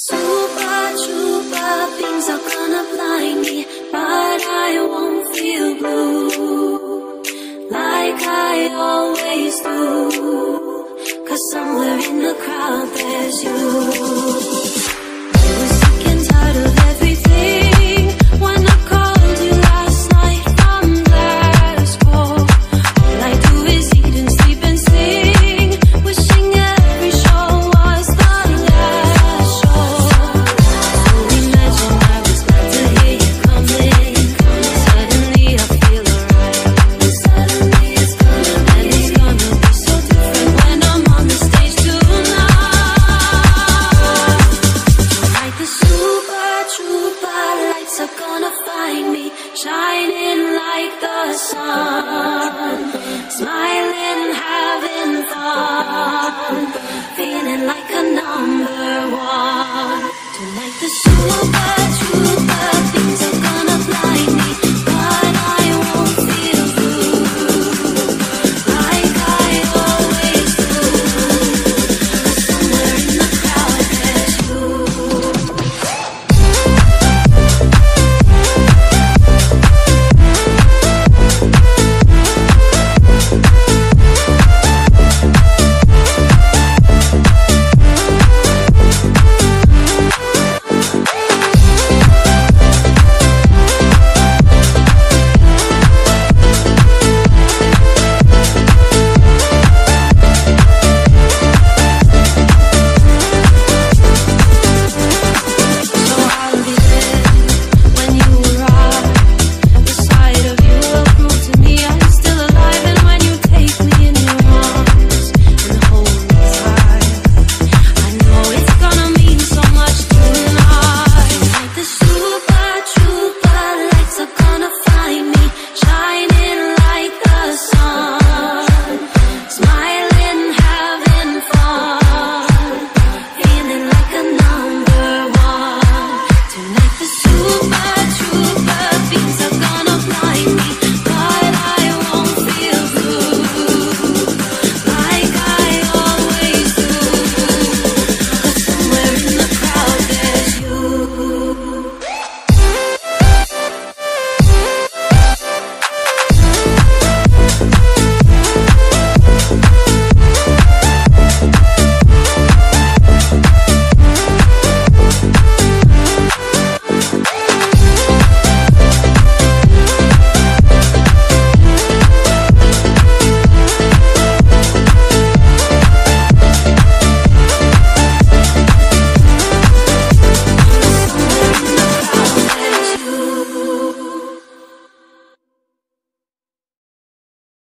Super Trouper things are gonna blind me, but I won't feel blue like I always do. Cause somewhere in the crowd there's you. Super Trouper lights are gonna find me shining like the sun, smiling, having fun,